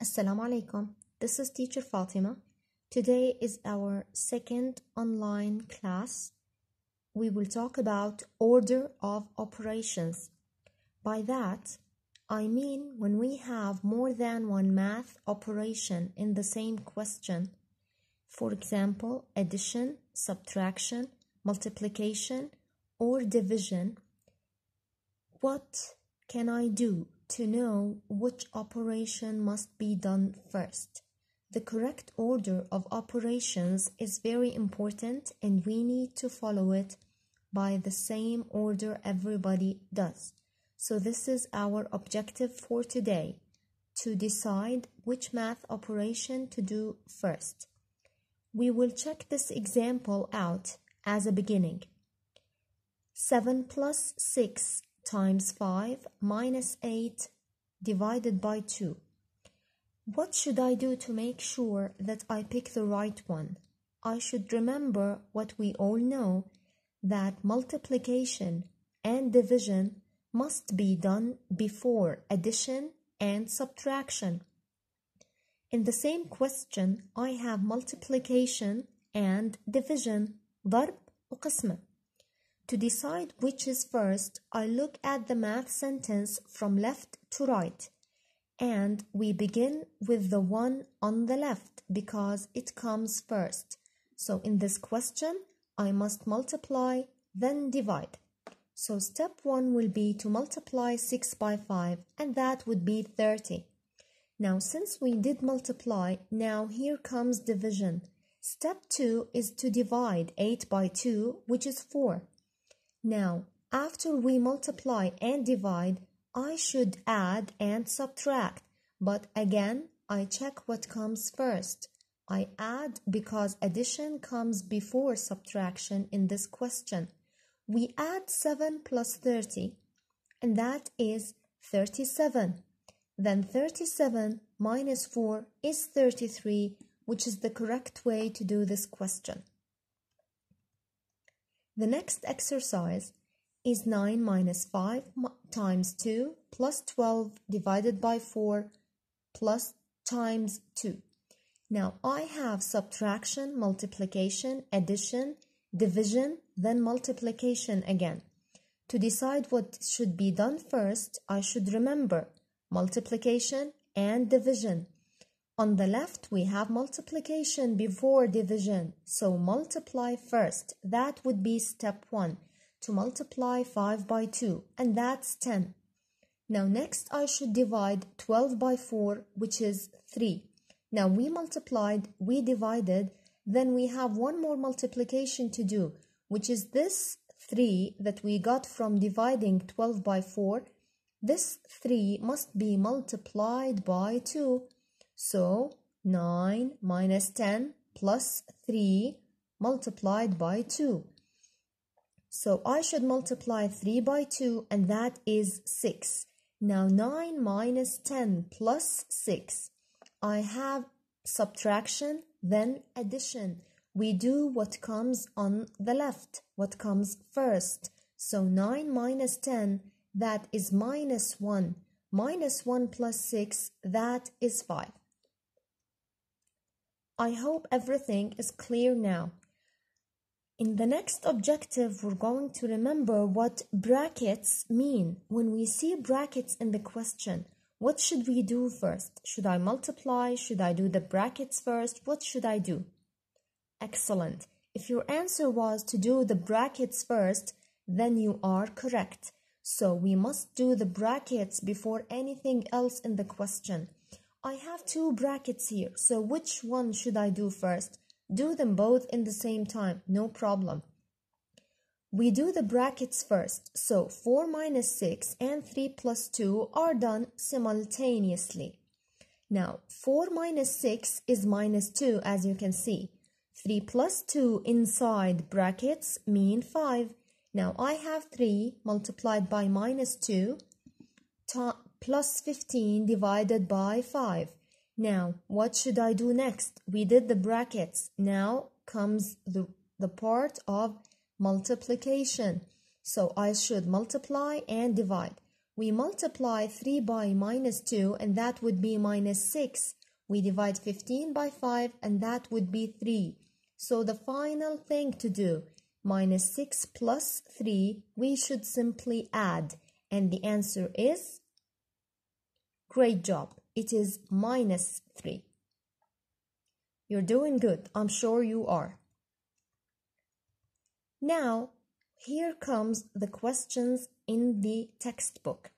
Assalamu alaikum. This is teacher Fatima. Today is our second online class. We will talk about order of operations. By that, I mean when we have more than one math operation in the same question. For example, addition, subtraction, multiplication, or division. What can I do to know which operation must be done first. The correct order of operations is very important and we need to follow it by the same order everybody does. So this is our objective for today, to decide which math operation to do first. We will check this example out as a beginning. 7 plus 6 times 5 minus 8 divided by 2. What should I do to make sure that I pick the right one? I should remember what we all know that multiplication and division must be done before addition and subtraction. In the same question, I have multiplication and division, ضرب وقسمة. to decide which is first, I look at the math sentence from left to right. And we begin with the one on the left because it comes first. So in this question, I must multiply, then divide. So step 1 will be to multiply 6 by 5 and that would be 30. Now since we did multiply, now here comes division. Step 2 is to divide 8 by 2 which is 4. Now, after we multiply and divide, I should add and subtract. But again, I check what comes first. I add because addition comes before subtraction in this question. We add 7 plus 30, and that is 37. Then 37 minus 4 is 33, which is the correct way to do this question. The next exercise is 9 minus 5 times 2 plus 12 divided by 4 plus times 2. Now I have subtraction, multiplication, addition, division, then multiplication again. To decide what should be done first, I should remember multiplication and division. On the left, we have multiplication before division. So multiply first. That would be step 1 to multiply 5 by 2 and that's 10. Now next I should divide 12 by 4 which is 3. Now we multiplied, we divided, then we have one more multiplication to do which is this 3 that we got from dividing 12 by 4. This 3 must be multiplied by 2 so 9 minus 10 plus 3 multiplied by 2. So I should multiply 3 by 2 and that is 6. Now 9 minus 10 plus 6. I have subtraction then addition. We do what comes on the left, what comes first. So 9 minus 10 that is minus 1. Minus 1 plus 6 that is 5. I hope everything is clear now. In the next objective, we're going to remember what brackets mean. When we see brackets in the question, what should we do first? Should I multiply? Should I do the brackets first? What should I do? Excellent. If your answer was to do the brackets first, then you are correct. So we must do the brackets before anything else in the question. I have two brackets here, so which one should I do first? Do them both in the same time, no problem. We do the brackets first, so 4 minus 6 and 3 plus 2 are done simultaneously. Now, 4 minus 6 is minus 2 as you can see. 3 plus 2 inside brackets mean 5. Now I have 3 multiplied by minus 2 plus 15 divided by 5. Now, what should I do next? We did the brackets. Now comes the, the part of multiplication. So I should multiply and divide. We multiply 3 by minus 2 and that would be minus 6. We divide 15 by 5 and that would be 3. So the final thing to do, minus 6 plus 3, we should simply add. And the answer is, great job, it is minus 3. You're doing good, I'm sure you are. Now, here comes the questions in the textbook.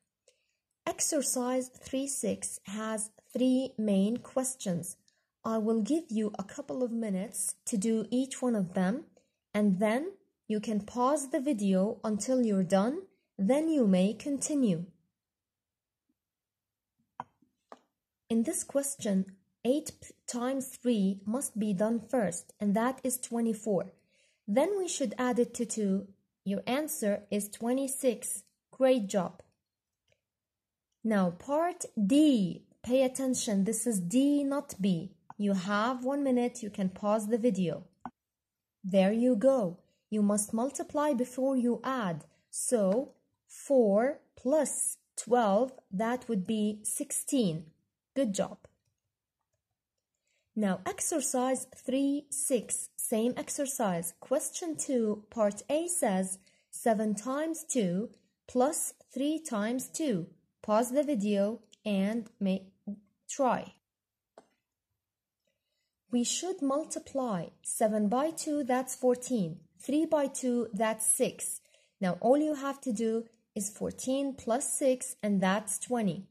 Exercise 3-6 has three main questions. I will give you a couple of minutes to do each one of them and then you can pause the video until you're done, then you may continue. In this question, 8 times 3 must be done first and that is 24. Then we should add it to 2 your answer is 26. Great job. Now, part D. Pay attention. This is D, not B. You have one minute. You can pause the video. There you go. You must multiply before you add. So, 4 plus 12, that would be 16. Good job. Now, exercise 3, 6, same exercise. Question 2, part A says 7 times 2 plus 3 times 2. Pause the video and try. We should multiply 7 by 2, that's 14. 3 by 2, that's 6. Now all you have to do is 14 plus 6 and that's 20.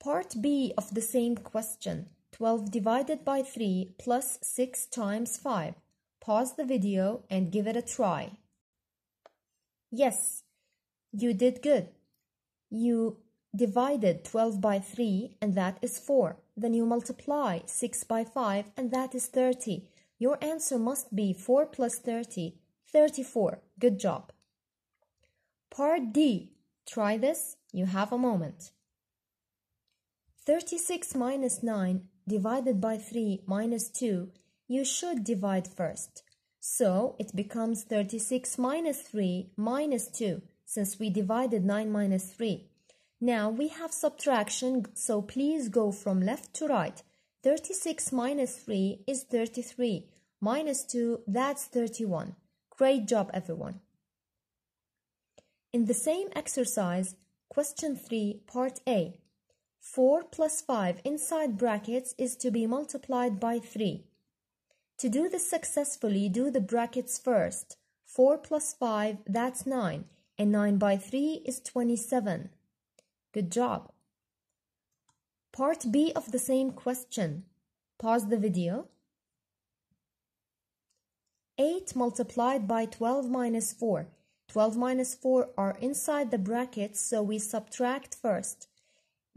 Part B of the same question. 12 divided by 3 plus 6 times 5. Pause the video and give it a try. Yes, you did good. You divided 12 by 3 and that is 4. Then you multiply 6 by 5 and that is 30. Your answer must be 4 plus 30, 34. Good job. Part D. Try this. You have a moment. 36 minus 9 divided by 3 minus 2, you should divide first. So it becomes 36 minus 3 minus 2 since we divided 9 minus 3. Now we have subtraction, so please go from left to right. 36 minus 3 is 33. Minus 2, that's 31. Great job, everyone. In the same exercise, question 3, part A, 4 plus 5 inside brackets is to be multiplied by 3. To do this successfully, do the brackets first. 4 plus 5, that's 9. And 9 by 3 is 27. Good job. Part B of the same question. Pause the video. 8 multiplied by 12 minus 4. 12 minus 4 are inside the brackets, so we subtract first.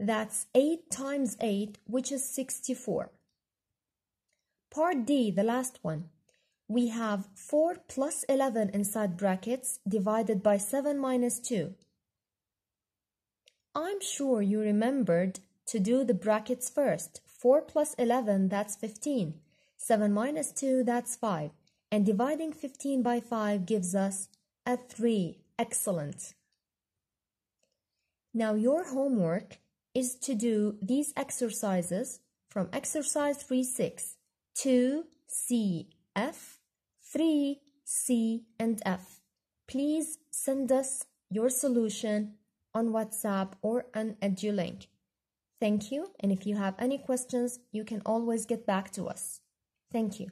That's 8 times 8, which is 64. Part D, the last one. We have 4 plus 11 inside brackets divided by 7 minus 2. I'm sure you remembered to do the brackets first. 4 plus 11, that's 15. 7 minus 2, that's 5. And dividing 15 by 5 gives us a 3. Excellent. Now your homework is to do these exercises from exercise 3-6 to C, F, 3, C, and F. Please send us your solution on WhatsApp or an EduLink. Thank you, and if you have any questions, you can always get back to us. Thank you.